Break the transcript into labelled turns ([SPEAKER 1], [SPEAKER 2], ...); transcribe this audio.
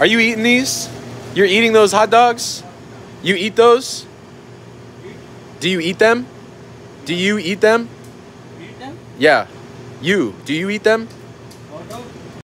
[SPEAKER 1] Are you eating these? You're eating those hot dogs? You eat those? Do you eat them? Do you eat them? Yeah. You. Do you eat them?
[SPEAKER 2] Oh,